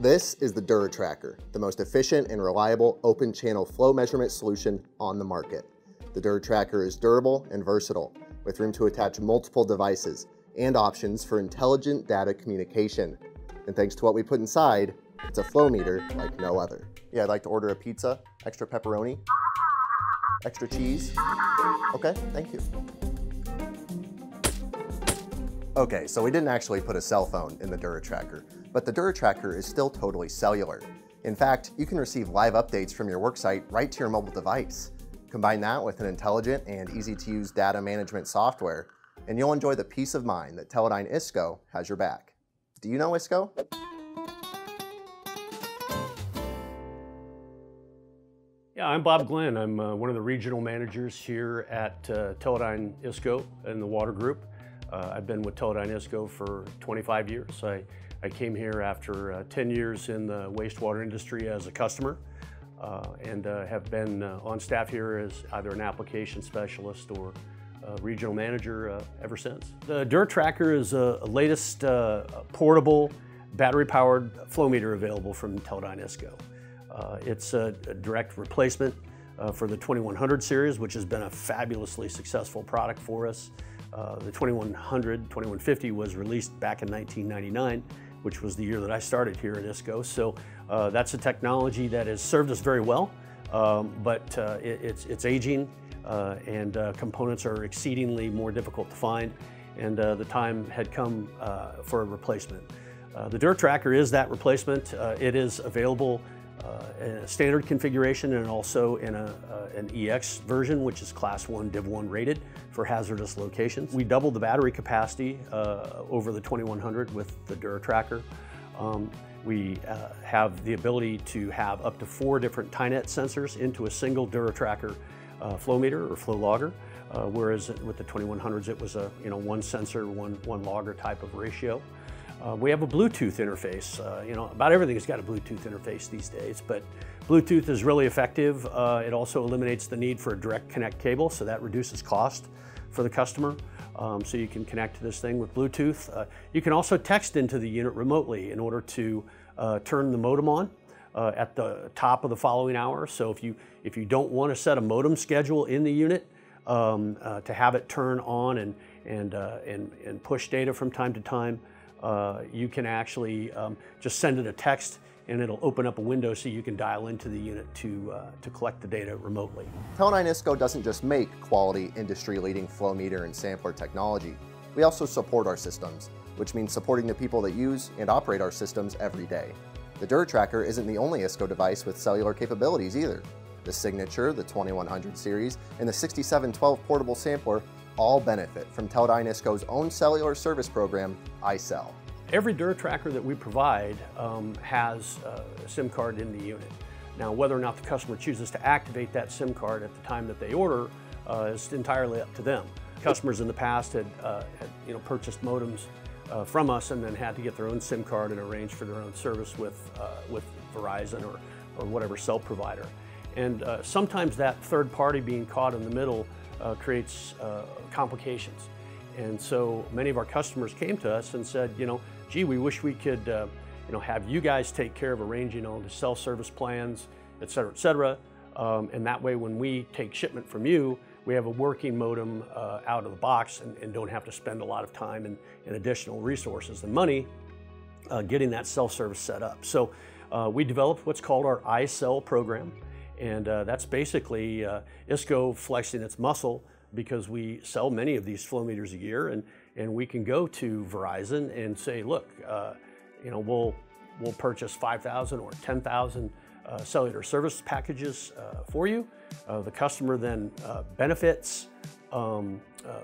This is the DuraTracker, the most efficient and reliable open channel flow measurement solution on the market. The DuraTracker is durable and versatile, with room to attach multiple devices and options for intelligent data communication. And thanks to what we put inside, it's a flow meter like no other. Yeah, I'd like to order a pizza, extra pepperoni, extra cheese. Okay, thank you. Okay, so we didn't actually put a cell phone in the DuraTracker, but the DuraTracker is still totally cellular. In fact, you can receive live updates from your worksite right to your mobile device. Combine that with an intelligent and easy to use data management software, and you'll enjoy the peace of mind that Teledyne ISCO has your back. Do you know ISCO? Yeah, I'm Bob Glenn. I'm uh, one of the regional managers here at uh, Teledyne ISCO in the water group. Uh, I've been with Teledyne ISCO for 25 years. I, I came here after uh, 10 years in the wastewater industry as a customer uh, and uh, have been on staff here as either an application specialist or regional manager ever since. The DuraTracker is a, a latest portable battery-powered flow meter available from Teledyne. Uh, it's a, a, direct replacement uh, for the 2100 series, which has been a fabulously successful product for us. Uh, the 2100, 2150 was released back in 1999, which was the year that I started here at ISCO. So uh, that's a technology that has served us very well, um, but uh, it, it's, it's aging uh, and components are exceedingly more difficult to find and the time had come for a replacement. the DuraTracker is that replacement. it is available uh, a standard configuration and also in a, uh, an EX version, which is class 1 Div 1 rated for hazardous locations. We doubled the battery capacity uh, over the 2100 with the DuraTracker. Um, we uh, have the ability to have up to four different TIENet sensors into a single DuraTracker uh, flow meter or flow logger, uh, whereas with the 2100s it was a you know one sensor, one, one logger type of ratio. Uh, we have a Bluetooth interface. Uh, you know, about everything's got a Bluetooth interface these days, but Bluetooth is really effective. Uh, it also eliminates the need for a direct connect cable, so that reduces cost for the customer. Um, so you can connect to this thing with Bluetooth. Uh, you can also text into the unit remotely in order to uh, turn the modem on. Uh, at the top of the following hour. So if you if you don't want to set a modem schedule in the unit um, to have it turn on and and, and and push data from time to time, uh, you can actually um, just send it a text and it'll open up a window so you can dial into the unit to, uh, to collect the data remotely. Teledyne ISCO doesn't just make quality industry-leading flow meter and sampler technology. We also support our systems, which means supporting the people that use and operate our systems every day. The DuraTracker isn't the only ISCO device with cellular capabilities either. The Signature, the 2100 series, and the 6712 portable sampler all benefit from Teledyne own cellular service program, iCell. Every DuraTracker that we provide um, has a SIM card in the unit. Now, whether or not the customer chooses to activate that SIM card at the time that they order uh, is entirely up to them. Customers in the past had, uh, had you know, purchased modems uh, from us and then had to get their own SIM card and arrange for their own service with, uh, with Verizon or, or whatever cell provider. And uh, sometimes that third party being caught in the middle uh, creates uh, complications. And so many of our customers came to us and said, you know, gee, we wish we could, uh, you know, have you guys take care of arranging all the self-service plans, et cetera, et cetera. Um, and that way, when we take shipment from you, we have a working modem uh, out of the box and, and, don't have to spend a lot of time and, and additional resources and money uh, getting that self-service set up. So uh, we developed what's called our iCell program. And uh, that's basically uh, ISCO flexing its muscle because we sell many of these flow meters a year and, and we can go to Verizon and say, look, uh, you know, we'll, we'll purchase 5,000 or 10,000 uh, cellular service packages uh, for you. Uh, the customer then benefits um,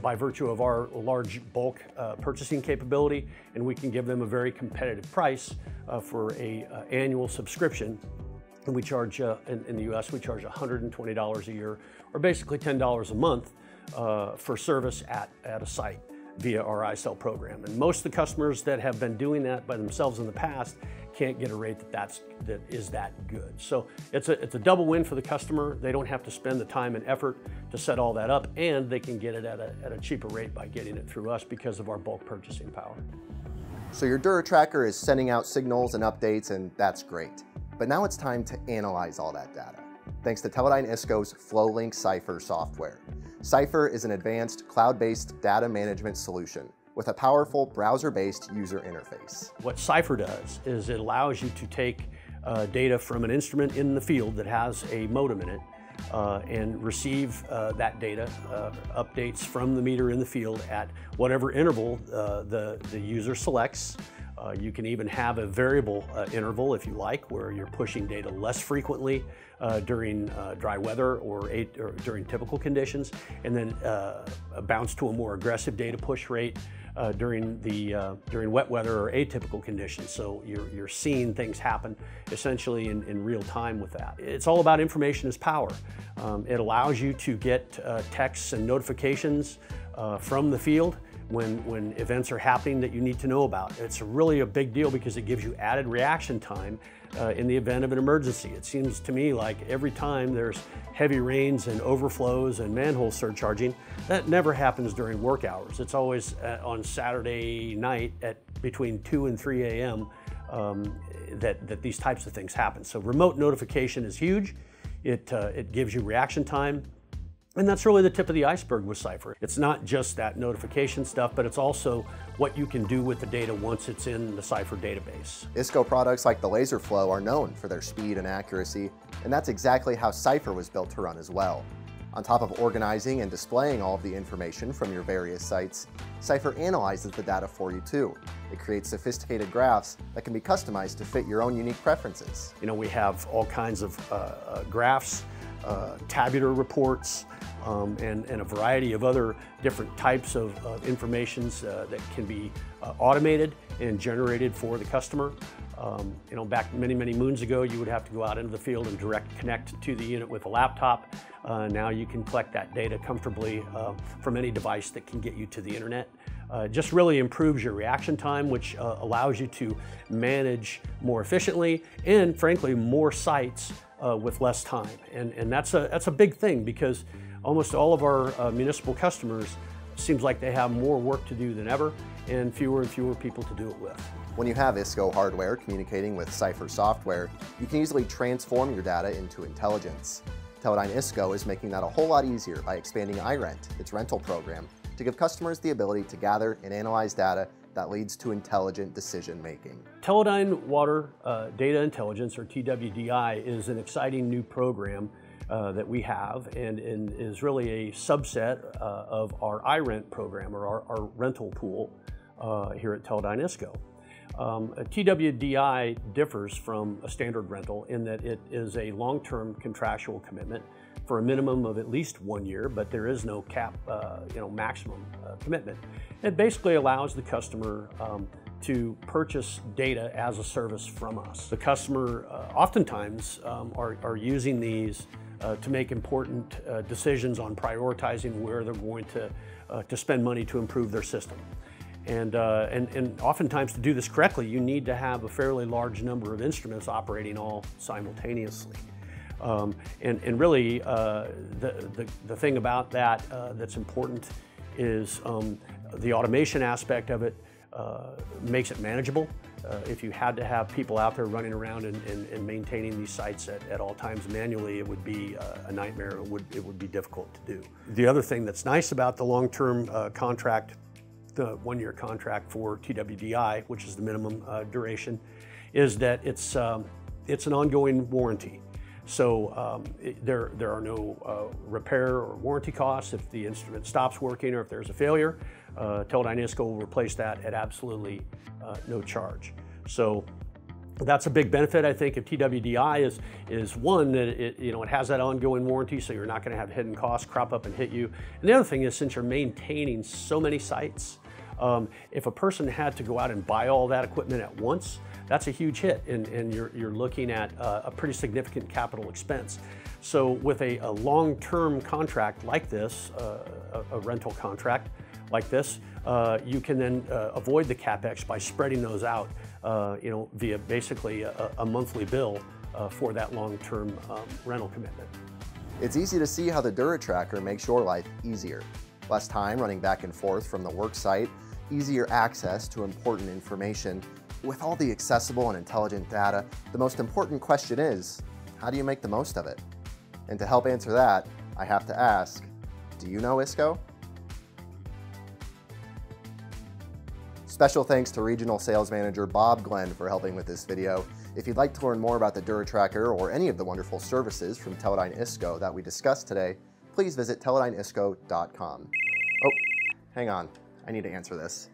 by virtue of our large bulk purchasing capability and we can give them a very competitive price for a annual subscription and we charge, uh, in, in, the US, we charge $120 a year, or basically $10 a month uh, for service at, at a site via our iCell program. And most of the customers that have been doing that by themselves in the past can't get a rate that, that's, that is that good. So it's a, it's a double win for the customer. They don't have to spend the time and effort to set all that up, and they can get it at a, at a cheaper rate by getting it through us because of our bulk purchasing power. So your DuraTracker is sending out signals and updates, and that's great. But now it's time to analyze all that data, thanks to Teledyne ISCO's FlowLink Cipher software. Cipher is an advanced cloud-based data management solution with a powerful browser-based user interface. What Cipher does is it allows you to take uh, data from an instrument in the field that has a modem in it uh, and receive uh, that data, uh, updates from the meter in the field at whatever interval uh, the, the user selects. Uh, you can even have a variable uh, interval if you like, where you're pushing data less frequently uh, during uh, dry weather or, or, during typical conditions, and then uh, bounce to a more aggressive data push rate uh, during the during wet weather or atypical conditions. So you're, you're seeing things happen essentially in, in real time with that. It's all about information as power. Um, it allows you to get texts and notifications from the field when, when events are happening that you need to know about. It's really a big deal because it gives you added reaction time uh, in the event of an emergency. It seems to me like every time there's heavy rains and overflows and manhole surcharging, that never happens during work hours. It's always uh, on Saturday night at between 2 and 3 a.m. Um, that, that these types of things happen. So remote notification is huge. It, uh, it gives you reaction time. And that's really the tip of the iceberg with Cipher. It's not just that notification stuff, but it's also what you can do with the data once it's in the Cipher database. ISCO products like the LaserFlow are known for their speed and accuracy, and that's exactly how Cipher was built to run as well. On top of organizing and displaying all of the information from your various sites, Cipher analyzes the data for you too. It creates sophisticated graphs that can be customized to fit your own unique preferences. You know, we have all kinds of uh, uh, graphs, tabular reports, um, and, and, a variety of other different types of, of informations uh, that can be uh, automated and generated for the customer. Um, you know, back many, many moons ago, you would have to go out into the field and direct connect to the unit with a laptop. Uh, now you can collect that data comfortably uh, from any device that can get you to the internet. Uh, just really improves your reaction time, which uh, allows you to manage more efficiently and frankly, more sites uh, with less time. And, and that's, a, that's a big thing because almost all of our uh, municipal customers seems like they have more work to do than ever and fewer and fewer people to do it with. When you have ISCO hardware communicating with Cipher software, you can easily transform your data into intelligence. Teledyne ISCO is making that a whole lot easier by expanding iRent, its rental program, to give customers the ability to gather and analyze data that leads to intelligent decision making. Teledyne Water uh, Data Intelligence, or TWDI, is an exciting new program uh, that we have and, and, is really a subset uh, of our iRent program or our, our rental pool uh, here at Teledyne ISCO. Um, TWDI differs from a standard rental in that it is a long-term contractual commitment for a minimum of at least one year, but there is no cap, uh, you know, maximum uh, commitment. It basically allows the customer um, to purchase data as a service from us. The customer uh, oftentimes um, are, are using these uh, to make important uh, decisions on prioritizing where they're going to, uh, to spend money to improve their system. And, uh, and, and oftentimes to do this correctly, you need to have a fairly large number of instruments operating all simultaneously. Um, and, and really, uh, the, the, the, thing about that uh, that's important is um, the automation aspect of it makes it manageable. Uh, if you had to have people out there running around and, and, and maintaining these sites at, at, all times manually, it would be uh, a nightmare. It would, it would be difficult to do. The other thing that's nice about the long-term uh, contract, the one-year contract for TWDI, which is the minimum uh, duration, is that it's, um, it's an ongoing warranty. So um, it, there, there are no uh, repair or warranty costs if the instrument stops working or if there's a failure. Uh, will replace that at absolutely uh, no charge. So that's a big benefit, I think, of TWDI is, is one, that it, you know, it has that ongoing warranty, so you're not gonna have hidden costs crop up and hit you. And the other thing is, since you're maintaining so many sites, um, if a person had to go out and buy all that equipment at once, that's a huge hit and, and you're, you're looking at a, a pretty significant capital expense. So with a, a long-term contract like this, uh, a, a, rental contract like this, uh, you can then uh, avoid the capex by spreading those out, uh, you know, via basically a, a monthly bill uh, for that long-term um, rental commitment. It's easy to see how the DuraTracker makes your life easier. Less time running back and forth from the work site easier access to important information. With all the accessible and intelligent data, the most important question is, how do you make the most of it? And to help answer that, I have to ask, do you know ISCO? Special thanks to Regional Sales Manager Bob Glenn for helping with this video. If you'd like to learn more about the DuraTracker or any of the wonderful services from Teledyne ISCO that we discussed today, please visit teledyneisco.com. Oh, hang on. I need to answer this.